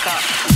した。